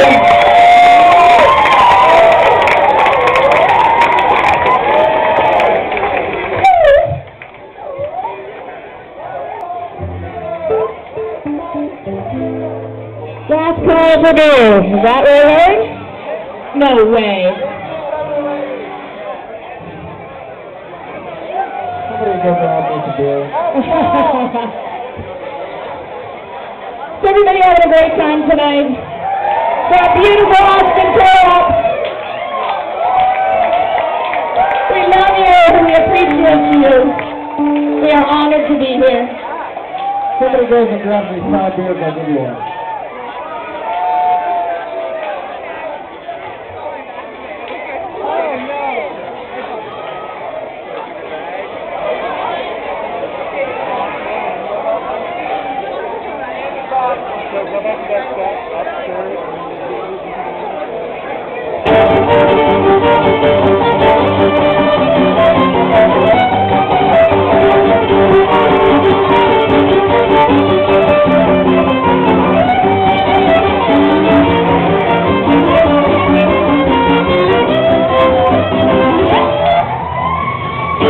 Gas call for beer. Is that what heard? No way. Somebody go grab me some beer. Is everybody having a great time tonight? A beautiful Austin co-op. We love you. We appreciate you. We are honored to be here. Somebody goes and grabs me five beers, I'll give you one.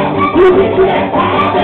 You will be a father.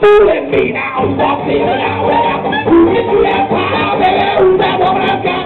Fooling me now, walking now, who did you have? Baby, who's that woman